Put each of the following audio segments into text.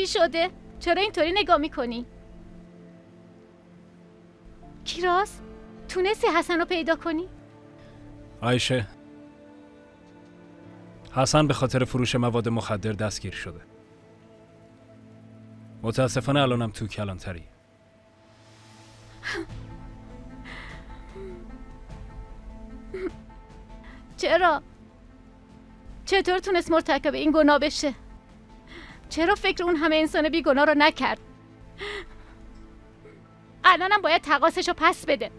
چی شده؟ چرا اینطوری نگاه می‌کنی؟ کیراس تونستی حسن رو پیدا کنی؟ آیشه حسن به خاطر فروش مواد مخدر دستگیر شده متاسفانه الانم تو کلانتری چرا؟ چطور تونست مرتکب این گناه بشه؟ چرا فکر اون همه انسان بیگناه رو نکرد؟ الانم باید تقاسش رو پس بده.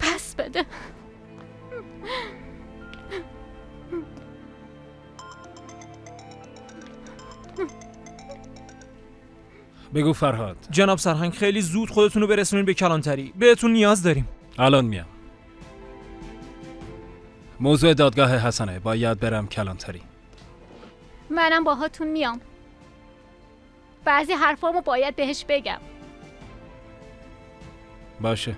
پس بده. بگو فرهاد. جناب سرهنگ خیلی زود خودتون رو برسونین به کلانتری. بهتون نیاز داریم. الان میام. موضوع دادگاه حسنه. باید برم کلانتری. منم باهاتون میام. بعضی حرفامو باید بهش بگم. باشه.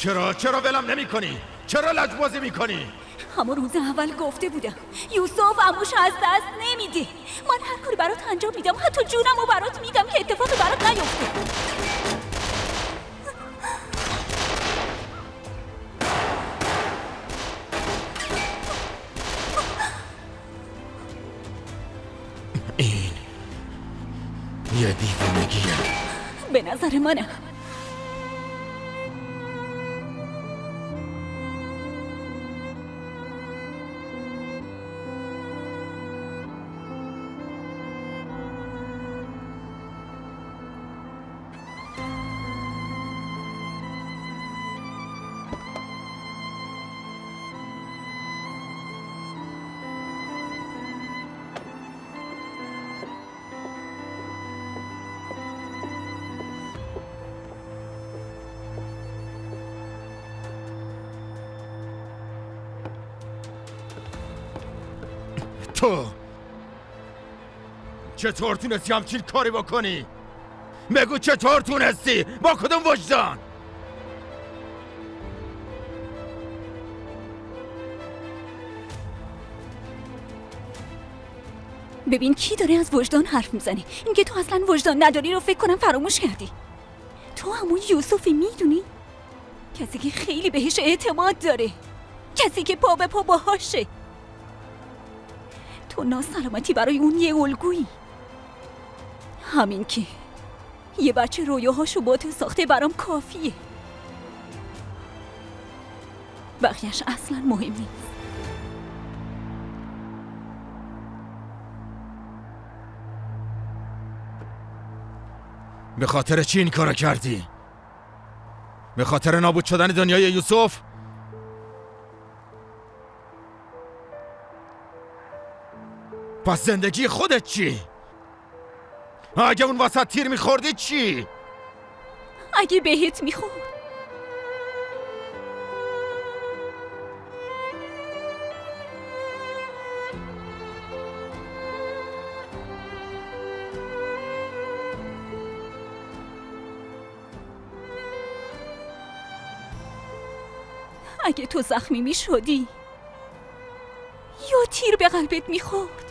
چرا؟ چرا ولم نمی کنی؟ چرا لجبازی می کنی؟ همون روز اول گفته بودم. یوسف اموش از دست نمیدی من هر کاری برات انجام میدم حتی جونم رو برات میدم که اتفاقی برات نیفته. این یه دیوانگیه. به نظر منه تو چطور تونستی همچین کاری بکنی؟ بگو چطور تونستی؟ با کدوم وجدان؟ ببین کی داره از وجدان حرف می‌زنه اینکه تو اصلا وجدان نداری رو فکر کنم فراموش کردی تو همون یوسفی می‌دونی کسی که خیلی بهش اعتماد داره کسی که پا به پا باهاشه تو ناسلامتی برای اون یه الگویی همین که یه بچه رویاهاشو با تو ساخته برام کافیه بقیهش اصلا مهم نیست به خاطر چی این کارو کردی؟ به خاطر نابود شدن دنیای یوسف؟ پس زندگی خودت چی؟ اگه اون وسط تیر میخوردی چی؟ اگه بهت می‌خورد اگه تو زخمی می شدی یا تیر به قلبت می‌خورد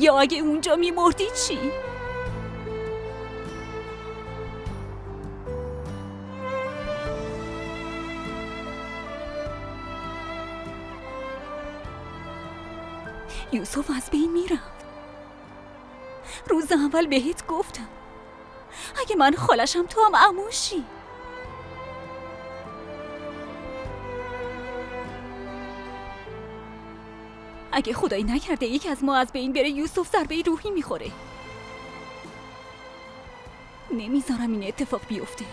یا اگه اونجا میمردی چی؟ یوسف از بین می‌رفت روز اول بهت گفتم اگه من خالشم تو هم عموشی اگه خدایی نکرده یکی از ما از بین بره یوسف ضربه روحی می‌خوره. نمی‌ذارم این اتفاق بیفته.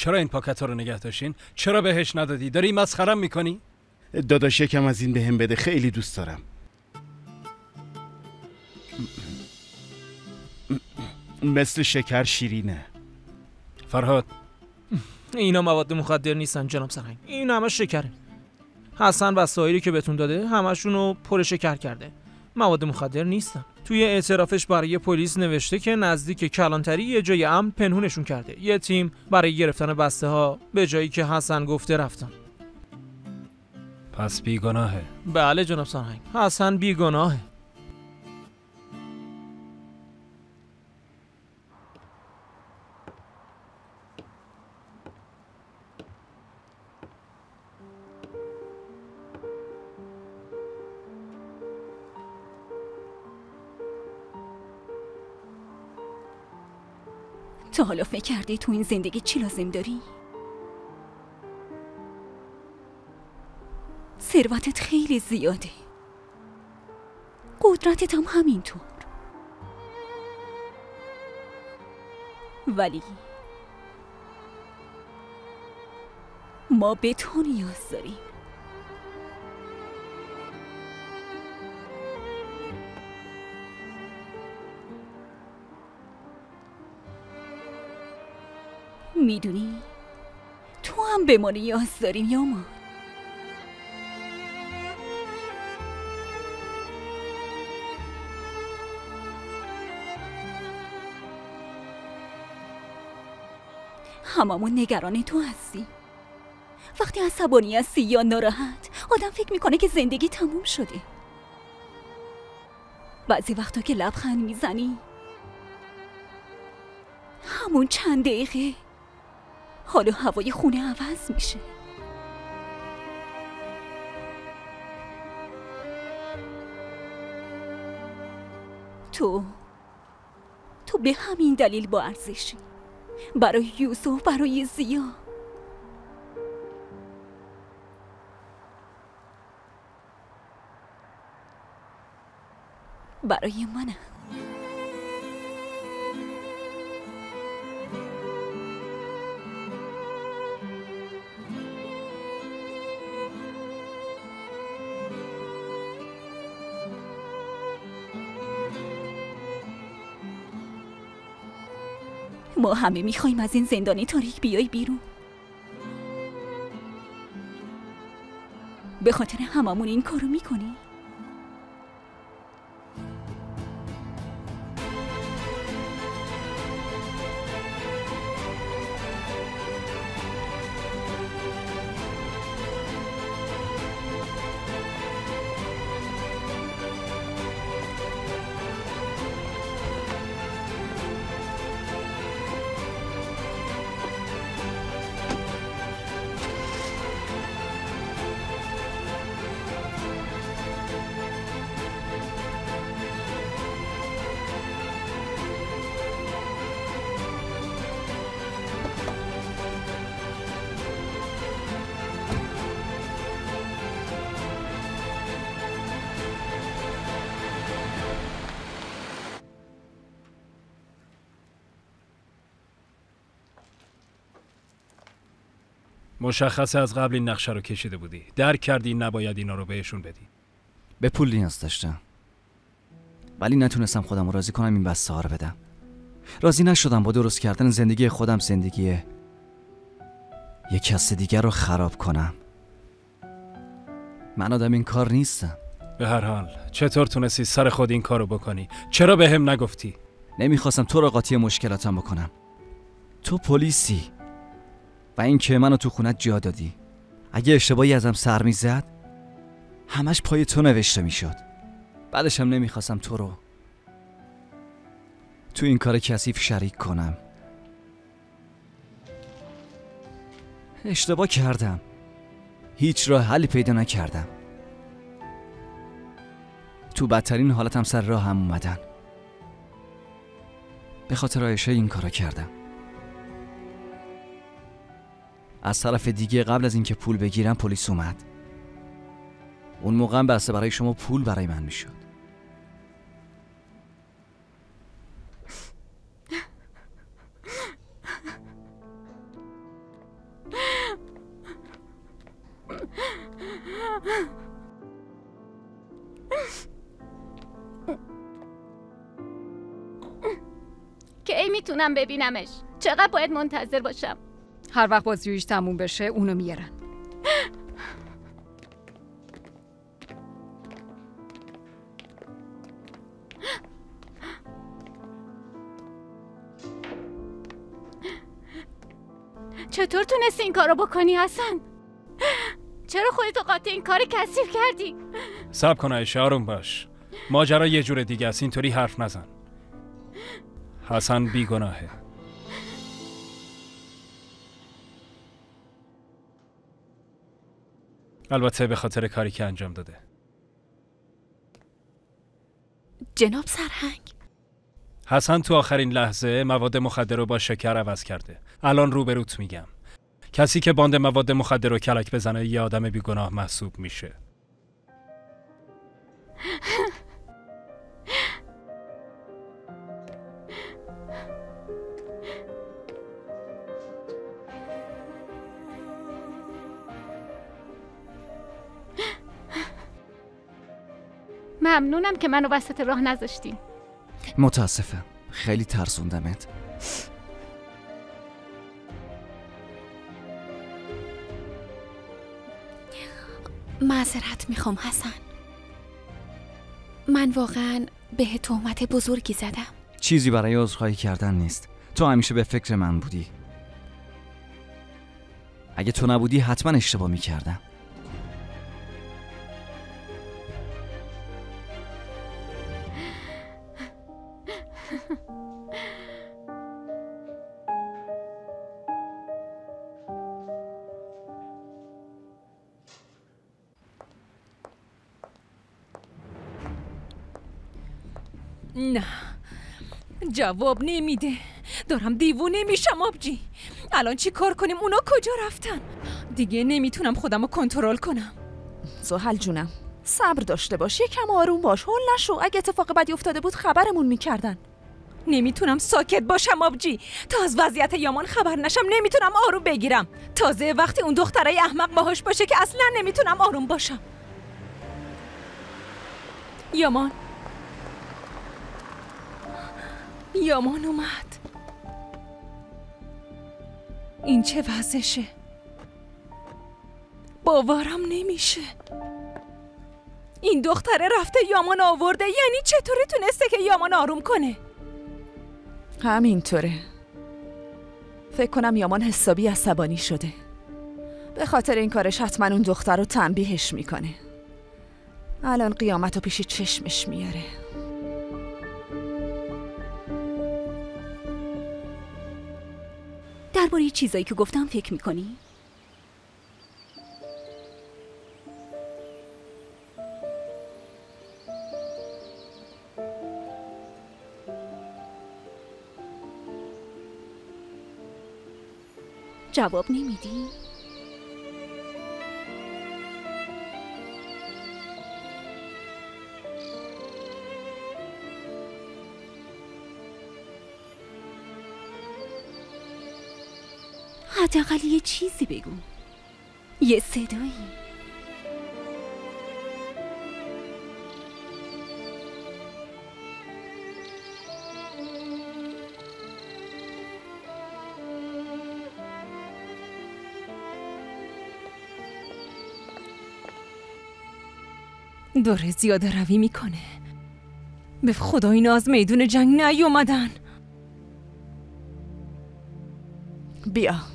چرا این پاکت ها رو نگه داشتین؟ چرا بهش ندادی؟ داری مسخرم می‌کنی؟ داداش یکم از این بهم بده خیلی دوست دارم. مثل شکر شیرینه. فرهاد. اینا مواد مخدر نیستن جناب سرهنگ. این همه شکره. حسن وسایلی که بهتون داده همشون رو پر شکر کرده. مواد مخدر نیستن. توی اعترافش برای پلیس نوشته که نزدیک کلانتری یه جای امن پنهونشون کرده. یه تیم برای گرفتن بسته ها به جایی که حسن گفته رفتن. پس بیگناهه. بله جناب سرهنگ حسن بیگناهه. حالا فکر کردی تو این زندگی چی لازم داری؟ ثروتت خیلی زیاده. قدرتت هم همینطور. ولی ما به تو نیاز داریم. می‌دونی؟ تو هم به ما نیاز داریم یا ما هممون نگران تو هستی. وقتی عصبانی هستی یا ناراحت آدم فکر می‌کنه که زندگی تموم شده. بعضی وقتا که لبخند می‌زنی همون چند دقیقه حال و هوای خونه عوض میشه. تو تو به همین دلیل با ارزشی برای یوسف برای زیا. برای منم. ما همه می‌خوایم از این زندانی تاریک بیای بیرون به خاطر هممون این کارو می‌کنی؟ مشخصه از قبل این نقشه رو کشیده بودی. درک کردی نباید اینا رو بهشون بدی. به پول نیاز داشتم. ولی نتونستم خودم رو راضی کنم این بسته ها رو بدم. راضی نشدم با درست کردن زندگی خودم زندگی یک کس دیگر رو خراب کنم. من آدم این کار نیستم. به هر حال چطور تونستی سر خود این کارو بکنی؟ چرا به هم نگفتی؟ نمی‌خواستم تو رو قاطی مشکلاتم بکنم. تو پلیسی. و اینکه منو تو خونت جا دادی. اگه اشتباهی ازم سر می‌زد همش پای تو نوشته می‌شد. بعدش هم نمی‌خواستم تو رو تو این کار کثیف شریک کنم. اشتباه کردم. هیچ راه حلی پیدا نکردم. تو بدترین حالتم سر راه هم اومدن. به خاطر آیشه این کارا کردم. از طرف دیگه قبل از اینکه پول بگیرم پلیس اومد. اون موقع بسته برای شما پول برای من می‌شد. کی می‌تونم ببینمش. چقدر باید منتظر باشم. هر وقت بازجوییش تموم بشه اونو میارن. چطور تونستی این کارو بکنی حسن؟ چرا خودتو قاطع این کار کثیف کردی؟ سب کن عایشه آروم باش. ماجرا یه جور دیگه است اینطوری حرف نزن. حسن بیگناهه. البته به خاطر کاری که انجام داده. جناب سرهنگ. حسن تو آخرین لحظه مواد مخدر رو با شکر عوض کرده. الان روبروت میگم. کسی که باند مواد مخدر رو کلک بزنه یه آدم بیگناه محسوب میشه. ممنونم که منو وسط راه نذاشتی متاسفم. خیلی ترسوندمت. معذرت می‌خوام حسن. من واقعا به تهمت بزرگی زدم. چیزی برای عذرخواهی کردن نیست. تو همیشه به فکر من بودی. اگه تو نبودی حتما اشتباه می‌کردم. جواب نمیده. دارم دیوونه میشم آبجی. الان چی کار کنیم؟ اونا کجا رفتن؟ دیگه نمی‌تونم خودم رو کنترل کنم. زحل جونم صبر داشته باش. یکم آروم باش. هول نشو. اگه اتفاق بدی افتاده بود خبرمون می‌کردن. نمی‌تونم ساکت باشم آبجی. تا از وضعیت یامان خبر نشم نمی‌تونم آروم بگیرم. تازه وقتی اون دخترای احمق باهاش باشه که اصلا نمی‌تونم آروم باشم. یامان. یامان اومد. این چه وضعشه؟ باورم نمیشه. این دختره رفته یامان آورده یعنی چطوری تونسته که یامان آروم کنه؟ همینطوره. فکر کنم یامان حسابی عصبانی شده. به خاطر این کارش حتما اون دختر رو تنبیهش می‌کنه. الان قیامت رو پیش چشمش میاره. درباره چیزایی که گفتم فکر می‌کنی؟ جواب نمیدی؟ حداقل یه چیزی بگو. یه صدایی. داره زیاده روی می‌کنه. به خدا اینا از میدون جنگ نیومدن. بیا.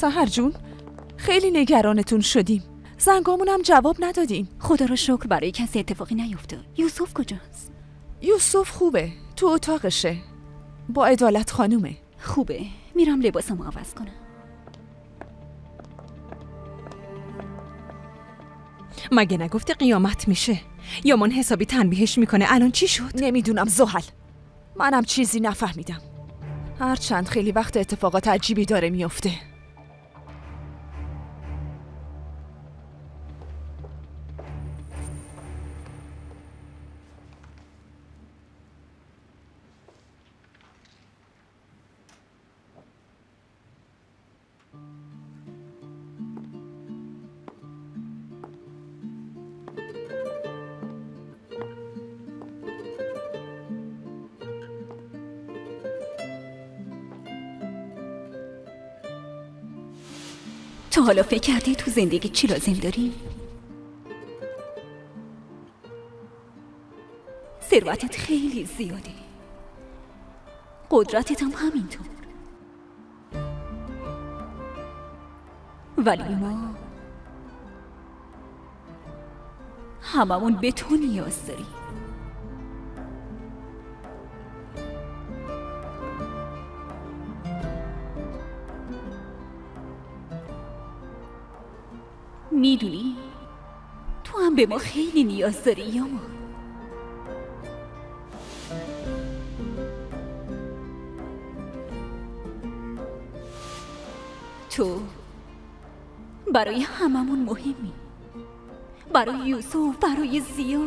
سهر جون خیلی نگرانتون شدیم. زنگامون هم جواب ندادین. خدا رو شکر برای کسی اتفاقی نیفتاد. یوسف کجاست؟ یوسف خوبه. تو اتاقشه. با عدالت خانومه. خوبه. میرم لباسمو عوض کنم. مگه نگفته قیامت میشه؟ یامان حسابی تنبیهش می‌کنه. الان چی شد؟ نمی‌دونم زحل. منم چیزی نفهمیدم. هرچند خیلی وقت اتفاقات عجیبی داره میفته حالا فکر کردی تو زندگی چی لازم داری؟ ثروتت خیلی زیاده. قدرتت هم همینطور. ولی ما هممون به تو نیاز داریم. می‌دونی؟ تو هم به ما خیلی نیاز داری یاما. تو برای هممون مهمی. برای یوسف برای زیا.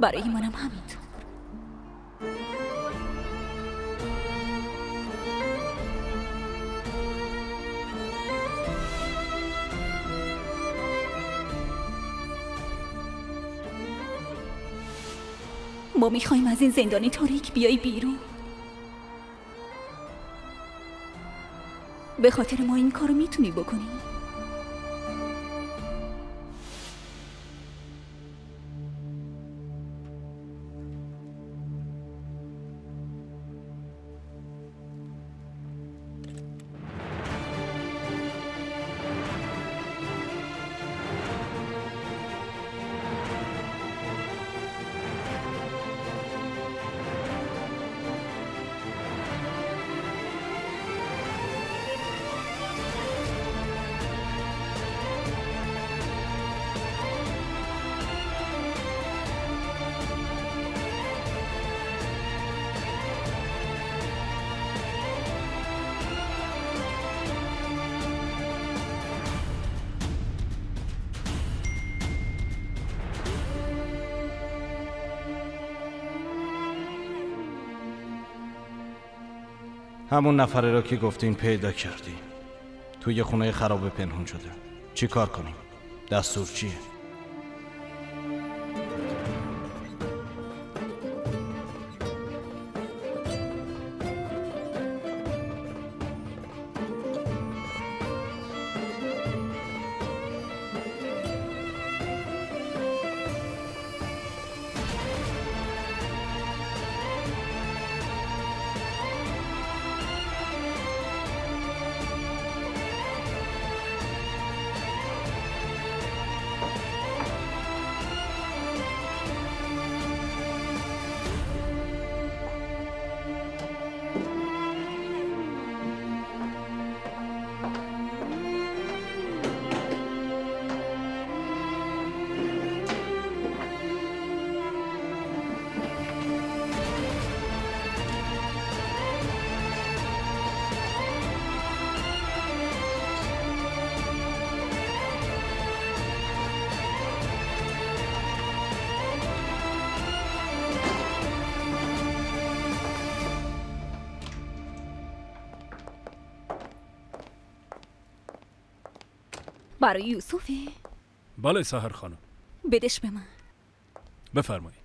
برای منم همینطور. ما می‌خوایم از این زندان تاریک بیای بیرون. به خاطر ما این کارو می‌تونی بکنی. همون نفره را که گفتین پیدا کردی توی خونه خرابه پنهون شده چی کار کنیم؟ دستور چیه؟ برای یوسفه بله سهر خانم. بدش به من. بفرمایید.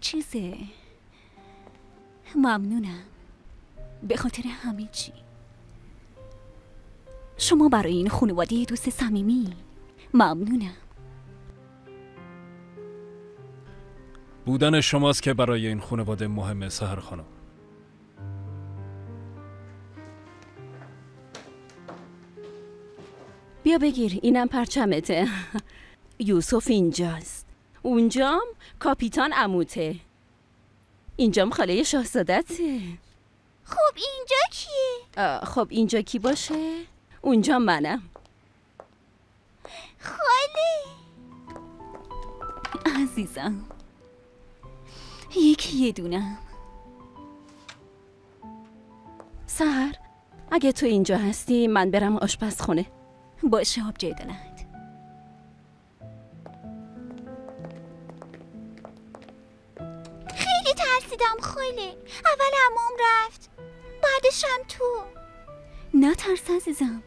چیزه ممنونم. به خاطر همه چی. شما برای این خانواده دوست صمیمی. ممنونم. بودن شماست که برای این خانواده مهمه سهر خانم. بیا بگیر اینم پرچمته. یوسف اینجاست. اونجام کاپیتان اموته اینجام خاله شاهزادته. خب اینجا کیه؟ خب اینجا کی باشه؟ اونجا منم. خاله. عزیزم. یکی یه دونم سهر اگه تو اینجا هستی من برم آشپزخونه. باشه آب جدلت خیلی ترسیدم خاله اول امام رفت. بعدش هم تو. نه ترس عزیزم.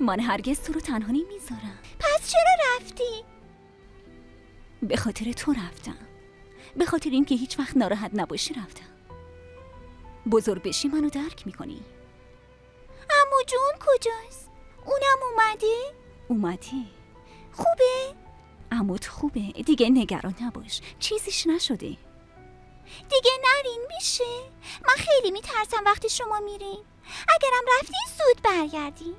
من هرگز تو رو تنها نمی‌ذارم. پس چرا رفتی؟ به خاطر تو رفتم. به خاطر اینکه هیچ وقت ناراحت نباشی رفتم. بزرگ بشی منو درک می‌کنی. امو جون کجاست؟ اونم اومده؟ اومدی؟ خوبه؟ عمود خوبه. دیگه نگران نباش. چیزیش نشده. دیگه نرین میشه؟ من خیلی میترسم وقتی شما میرین. اگرم رفتین زود برگردین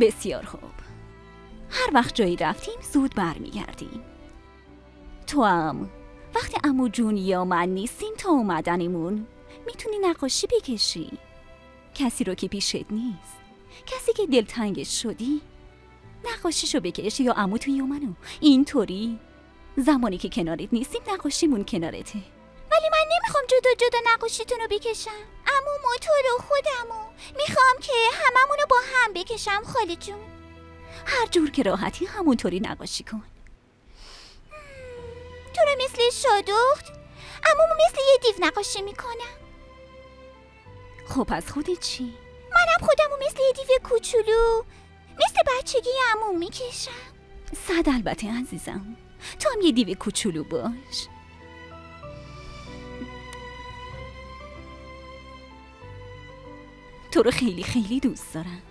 بسیار خوب. هر وقت جایی رفتیم زود برمیگردیم. تو هم. وقتی امو جون یا من نیستیم تا اومدنمون. می‌تونی نقاشی بکشی. کسی رو که پیشت نیست. کسی که دلتنگش شدی. نقاشیشو بکش یا امو تو یا منو اینطوری. زمانی که کنارت نیستیم نقاشیمون کنارته. ولی من نمی‌خوام جدا جدا نقاشیتون رو بکشم. امو موتور و خودمو. می‌خوام که هممونو با هم بکشم خاله جون. هر جور که راحتی همونطوری نقاشی کن. تو رو مثل شادخت؟ امو مثل یه دیو نقاشی می‌کنم. خب از خودت چی؟ منم خودمو مثل یه دیو کوچولو مثل بچگی امو می‌کشم. صد البته عزیزم. تو هم یه دیو کوچولو باش. تو رو خیلی خیلی دوست دارم.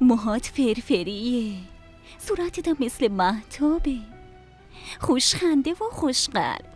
موهات فرفریه. صورتت مثل محتابه. خوشخنده و خوشقلب.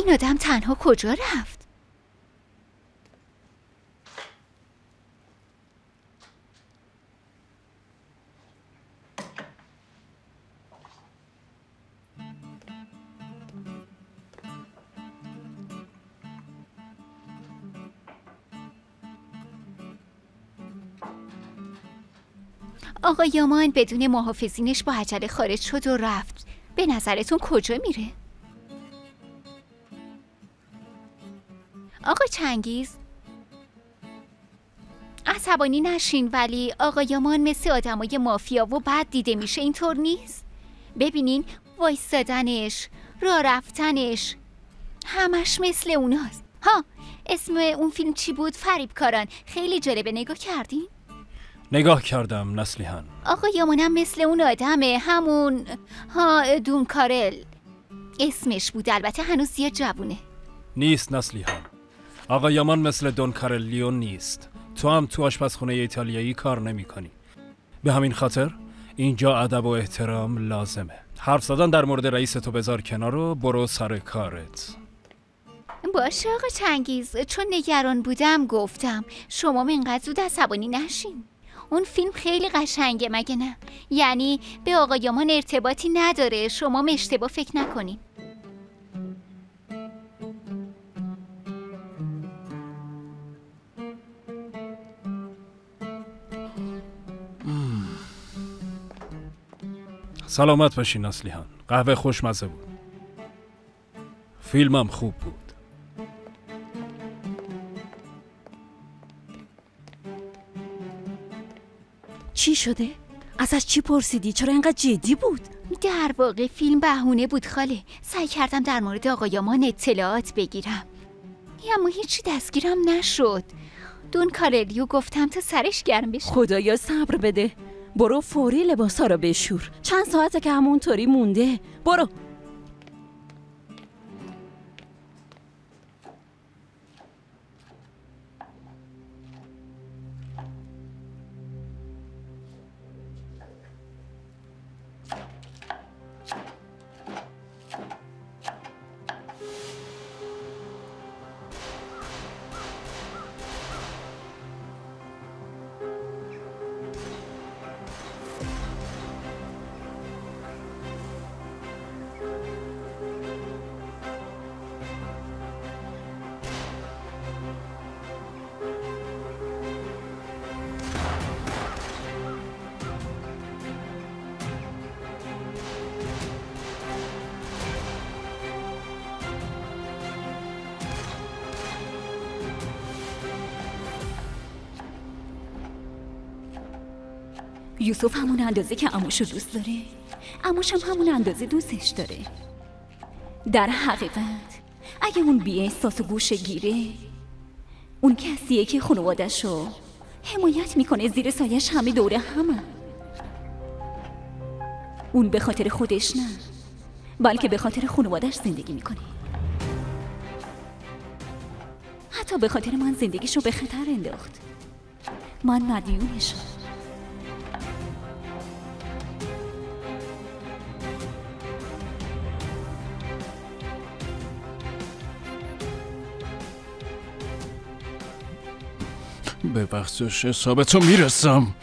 این آدم تنها کجا رفت؟ آقا یامان بدون محافظینش با عجله خارج شد و رفت به نظرتون کجا میره؟ آقا چنگیز. عصبانی نشین ولی آقا یامان مثل آدمای مافیا و بد دیده میشه اینطور نیست؟ ببینین وایستادنش راه رفتنش همش مثل اوناست. ها اسم اون فیلم چی بود؟ فریبکاران خیلی جالبه. نگاه کردین؟ نگاه کردم نسلیحان آقا یامانم مثل اون آدمه. همون ها دون کارل اسمش بود. البته هنوز زیاد جوونه. نیست نسلیحان آقا یامان مثل دون کارلیون نیست. تو هم تو آشپزخونه ایتالیایی کار نمی کنی. به همین خاطر اینجا ادب و احترام لازمه. حرف زدن در مورد رئیس تو بذار کنار و برو سر کارت. باشه آقا چنگیز چون نگران بودم گفتم. شما اینقدر زود عصبانی نشین. اون فیلم خیلی قشنگه مگه نه؟ یعنی به آقا یامان ارتباطی نداره شما اشتباه فکر نکنین. سلامت باشین نسلیحان. قهوه خوشمزه بود. فیلمم خوب بود. چی شده؟ ازش چی پرسیدی؟ چرا اینقدر جدی بود؟ در واقع فیلم بهونه بود خاله. سعی کردم در مورد آقا یامان اطلاعات بگیرم. اما هیچی دستگیرم نشد. دون کارلیو گفتم تا سرش گرم بشه. خدایا صبر بده. برو فوری لباسا رو بشور. چند ساعته که همونطوری مونده. برو. یوسف همون اندازه که اموشو دوست داره. اموش هم همون اندازه دوستش داره. در حقیقت اگه اون بی احساس و گوشه گیره اون کسیه که خانوادش رو حمایت می‌کنه زیر سایش همه دوره همه. اون به خاطر خودش نه بلکه به خاطر خانوادش زندگی می‌کنه. حتی به خاطر من زندگیشو به خطر انداخت. من مدیونشم. به وقتش حسابتو می‌رسم.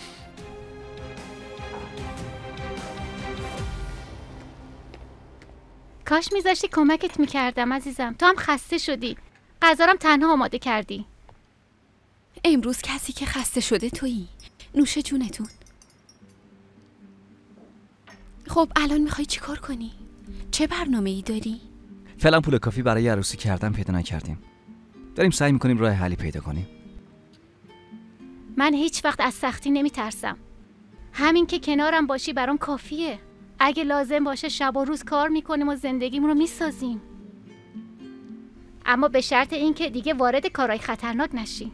کاش میذاشتی کمکت می‌کردم عزیزم. تو هم خسته شدی. غذارم تنها آماده کردی. امروز کسی که خسته شده تویی. نوش جونتون. خب الان می‌خوای چیکار کنی؟ چه برنامه ای داری؟ فعلا پول کافی برای عروسی کردن پیدا نکردیم. داریم سعی می‌کنیم راه حلی پیدا کنیم. من هیچ وقت از سختی نمیترسم. همین که کنارم باشی برام کافیه. اگه لازم باشه شب و روز کار می‌کنیم و زندگیمون رو می‌سازیم. اما به شرط اینکه دیگه وارد کارهای خطرناک نشیم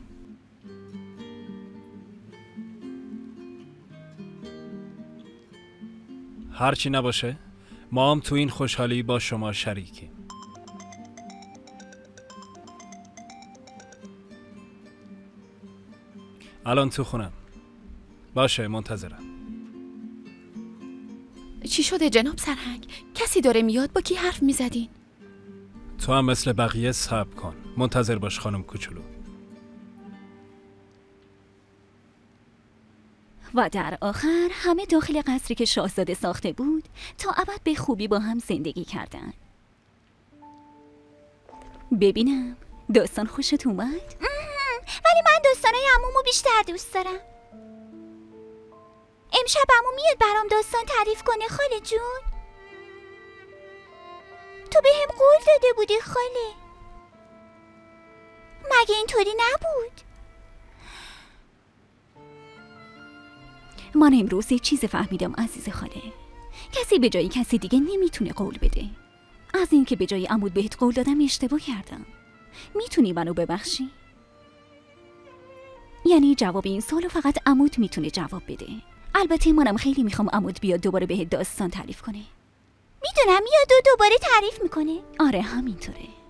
هرچی نباشه ما هم تو این خوشحالی با شما شریکیم. الان تو خونم باشه منتظرم چی شده جناب سرهنگ؟ کسی داره میاد با کی حرف می‌زدین؟ تو هم مثل بقیه صبر کن منتظر باش خانم کوچولو و در آخر همه داخل قصری که شاهزاده ساخته بود تا ابد به خوبی با هم زندگی کردن ببینم داستان خوشت اومد؟ داستانای عمومو بیشتر دوست دارم. امشب عمو میاد برام داستان تعریف کنه خاله جون. تو به هم قول داده بودی خاله. مگه اینطوری نبود؟ من امروز یه چیز فهمیدم عزیز خاله. کسی به جای کسی دیگه نمی‌تونه قول بده. از اینکه به جای عمود بهت قول دادم اشتباه کردم. می‌تونی منو ببخشی؟ یعنی جواب این سالو فقط عمود می‌تونه جواب بده. البته منم خیلی می‌خوام عمود بیاد دوباره بهت داستان تعریف کنه. می‌دونم میاد و دوباره تعریف می‌کنه. آره همینطوره.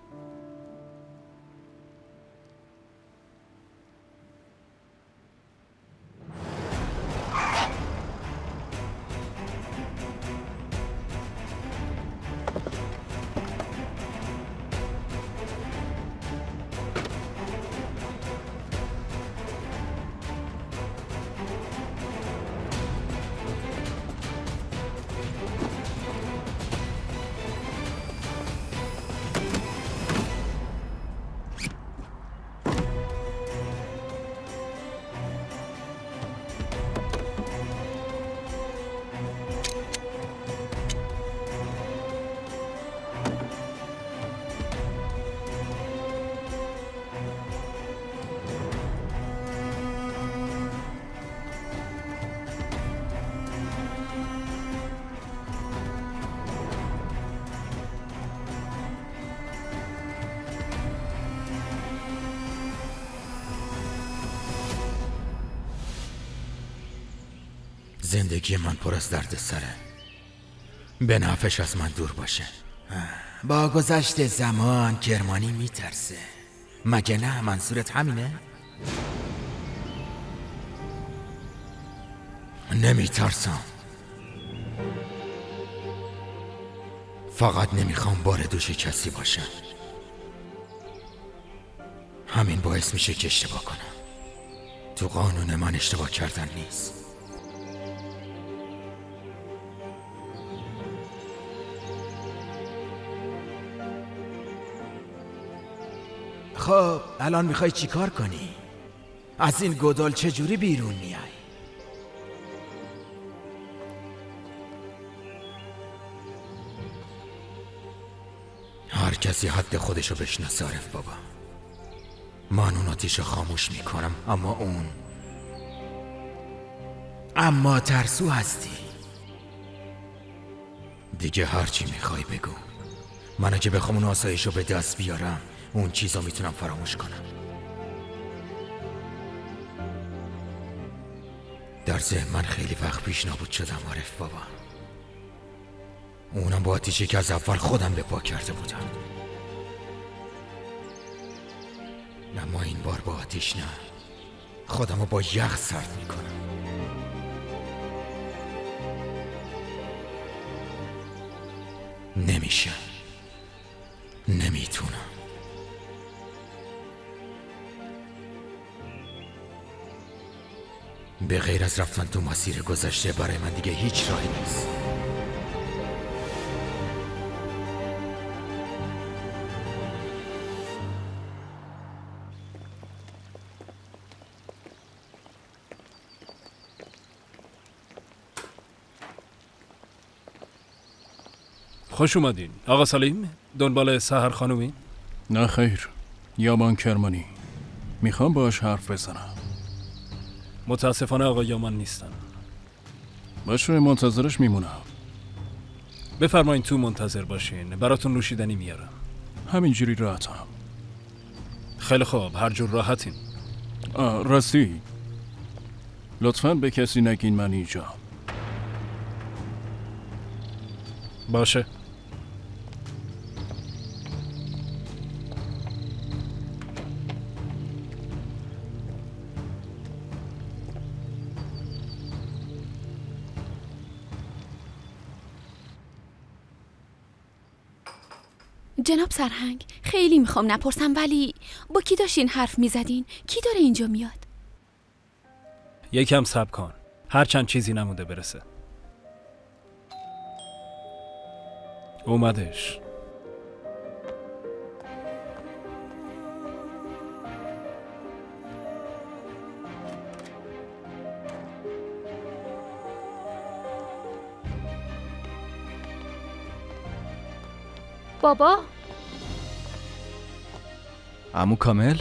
زندگی من پر از درد سره. به نفش از من دور باشه. با گذشت زمان کرمانی میترسه. مگه نه منصورت همینه؟ نمیترسم. فقط نمی‌خوام بار دوش کسی باشم. همین باعث میشه که اشتباه کنم. تو قانون من اشتباه کردن نیست. خب الان می‌خوای چیکار کنی؟ از این گدال چجوری بیرون میای؟ هر کسی حد خودشو بشناسه عارف بابا من اون آتیش خاموش می‌کنم اما اون اما ترسو هستی دیگه هرچی می‌خوای بگو من اگه بخوام اون آسایش رو به دست بیارم اون چیزا می‌تونم فراموش کنم. در ذهن من خیلی وقت پیش نابود شدم عارف بابا. اونم با آتیشی که از اول خودم به پا کرده بودم. اما این بار با آتیش نه. خودم رو با یخ سرد می‌کنم. نمیشه. نمی‌تونم. به غیر از رفتن تو مسیر گذشته برای من دیگه هیچ راهی نیست. خوش اومدین. آقا سلیم دنبال سهر خانومین نه خیر. یامان کرمانی. می‌خوام باش حرف بزنم. متاسفانه آقا یامان نیستن. باشه منتظرش میمونم. بفرمایین تو منتظر باشین. براتون نوشیدنی میارم. همینجوری راحتم. خیلی خوب هر جور راحتین. راستی. لطفا به کسی نگین من اینجا باشه. جناب سرهنگ خیلی می‌خوام نپرسم ولی با کی داشتین حرف می‌زدین؟ کی داره اینجا میاد؟ یکم صبر کن هر چند چیزی نمونده برسه اومدش بابا امو کامل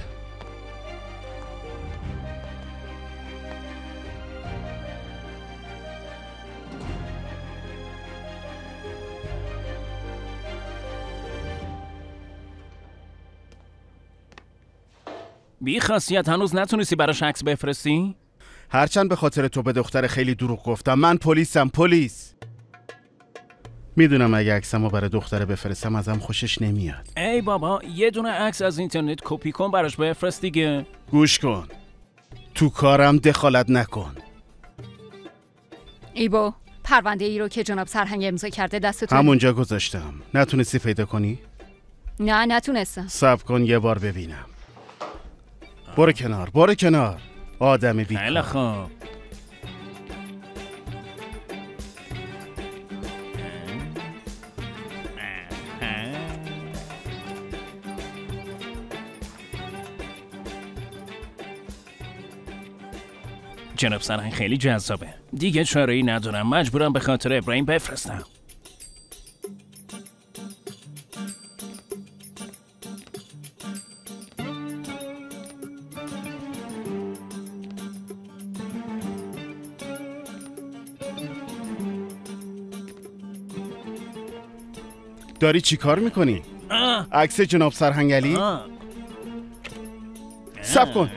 بی خاصیت هنوز نتونستی براش عکس بفرستی؟ هرچند به خاطر تو به دختر خیلی دروغ گفتم من پلیسم پلیس می‌دونم اگه عکسمو برای دختره بفرستم ازم خوشش نمیاد. ای بابا یه دونه عکس از اینترنت کپی کن براش بفرست دیگه. گوش کن. تو کارم دخالت نکن. ایبو پرونده ای رو که جناب سرهنگ امضا کرده دستتون همونجا گذاشتم. نتونستی پیدا کنی؟ نه نتونستم. سب کن یه بار ببینم. برو کنار برو کنار. آدم بی خیلی خوب. جناب سرهنگ خیلی جذابه. دیگه چاره ای ندارم. مجبورم به خاطر ابراهیم بفرستم. داری چی کار می‌کنی؟ عکس جناب سرهنگلی؟ سب کن.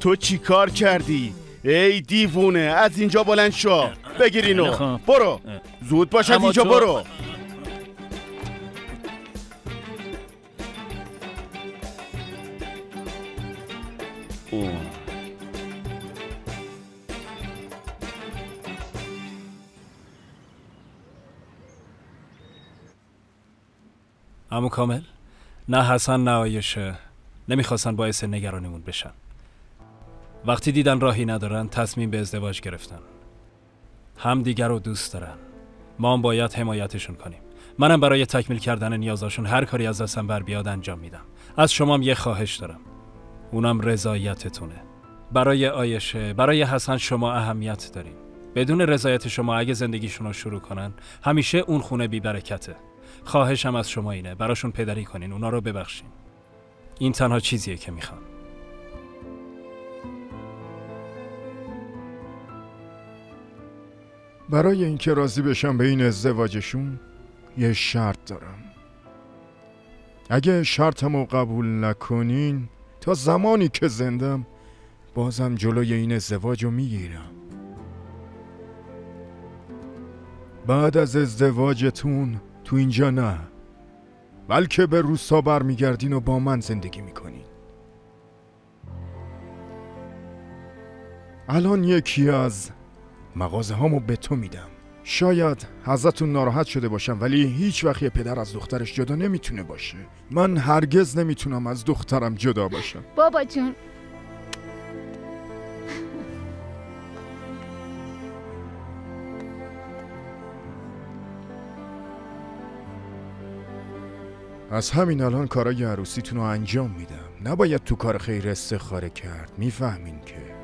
تو چی کار کردی؟ ای دیوونه از اینجا بلند شو. بگیر اینو. خب. برو. زود باش از اما اینجا برو. امو کامل نه حسن نه آیشه. نمی‌خواستن باعث نگرانیمون بشن. وقتی دیدن راهی ندارن تصمیم به ازدواج گرفتن. هم دیگر رو دوست دارن. ما هم باید حمایتشون کنیم. منم برای تکمیل کردن نیازاشون هر کاری از دستم بر بیاد انجام میدم. از شما هم یه خواهش دارم. اونم رضایتتونه. برای آیشه برای حسن شما اهمیت دارین بدون رضایت شما اگه زندگیشون رو شروع کنن همیشه اون خونه بی برکته. خواهشم از شما اینه. براشون پدری کنین. اونا رو ببخشین. این تنها چیزیه که می‌خوام. برای اینکه راضی بشم به این ازدواجشون یه شرط دارم. اگه شرطمو قبول نکنین تا زمانی که زندم بازم جلوی این ازدواج رو می‌گیرم. بعد از ازدواجتون تو اینجا نه. بلکه به روستا برمیگردین و با من زندگی می‌کنین. الان یکی از مغازه هامو به تو میدم. شاید ازتون ناراحت شده باشم ولی هیچ وقت یه پدر از دخترش جدا نمی‌تونه باشه. من هرگز نمی‌تونم از دخترم جدا باشم. بابا جون. از همین الان کارای عروسیتون رو انجام میدم. نباید تو کار خیر استخاره کرد. می‌فهمین که.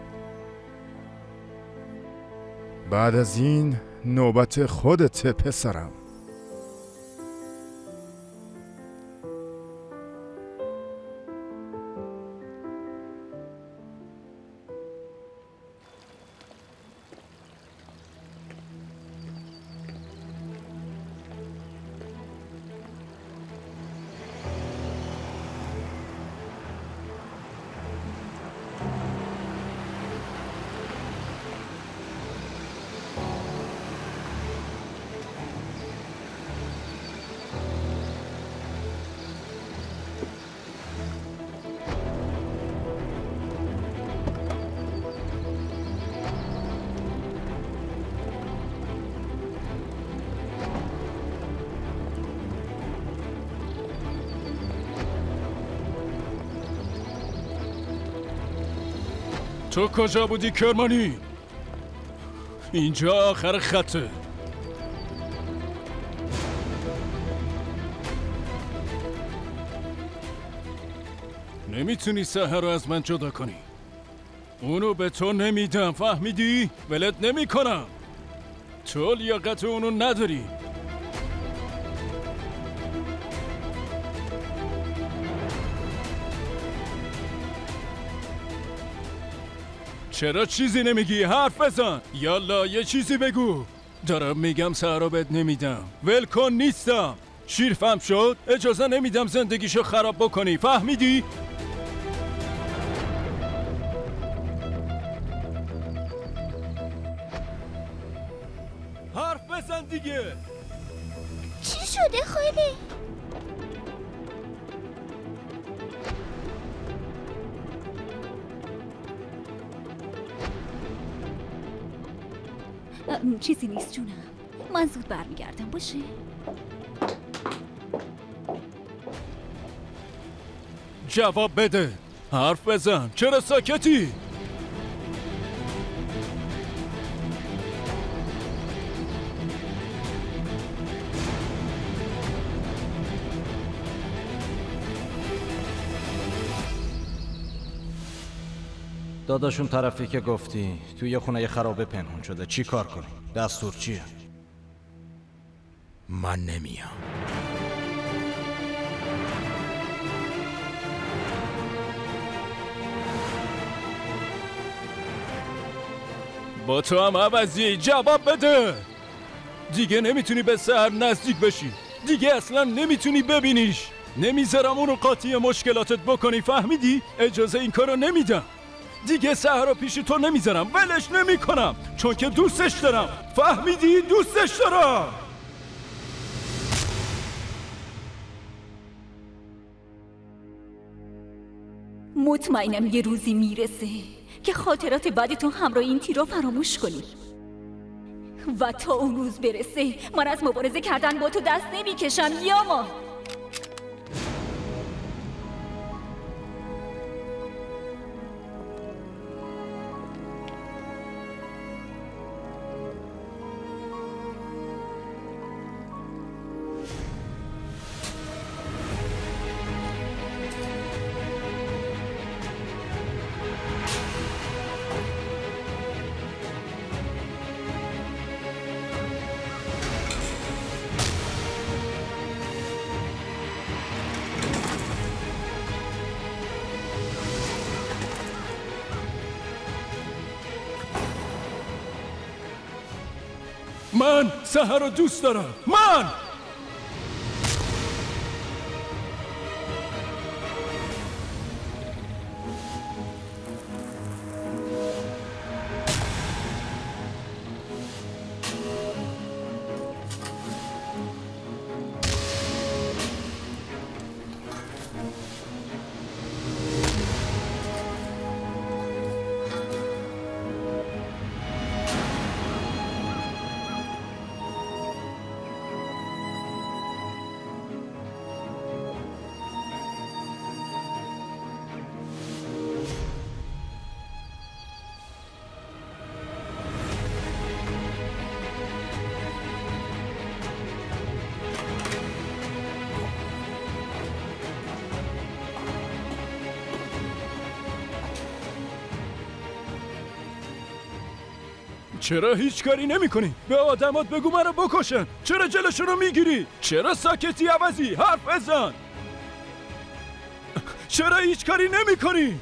بعد از این نوبت خودت پسرم. تو کجا بودی کرمانی؟ اینجا آخر خطه نمی‌تونی سهر رو از من جدا کنی اونو به تو نمیدم فهمیدی؟ ولت نمی‌کنم تو لیاقت اونو نداری چرا چیزی نمیگی؟ حرف بزن. یالا یه چیزی بگو. دارم میگم سهرا بهت نمیدم. ولکن نیستم. شیرفم شد. اجازه نمیدم زندگیشو خراب بکنی. فهمیدی؟ حرف بزن دیگه. چی شده خاله؟ چیزی نیست جونم. من زود برمیگردم باشه؟ جواب بده. حرف بزن. چرا ساکتی؟ داداشون طرفی که گفتی توی یه خونه خرابه پنهون شده. چی کار کنی؟ دستور چیه؟ من نمیام. با تو هم عوضی جواب بده. دیگه نمی‌تونی به سهر نزدیک بشی. دیگه اصلا نمی‌تونی ببینیش. نمی‌ذارم اونو قاطی مشکلاتت بکنی. فهمیدی؟ اجازه این کارو نمیدم. دیگه سهر رو پیش تو نمی‌ذارم. ولش نمی‌کنم. چون که دوستش دارم. فهمیدی؟ دوستش دارم. مطمئنم یه روزی می‌رسه که خاطرات بعدتون همراه این تیرا فراموش کنی. و تا اون روز برسه من از مبارزه کردن با تو دست نمی‌کشم یا ما. من سهر رو دوست دارم. من! چرا هیچ کاری نمی کنی؟ به آدمات بگو منو بکشن چرا جلشون رو می‌گیری؟ چرا ساکتی عوضی؟ حرف بزن چرا هیچ کاری نمی کنی؟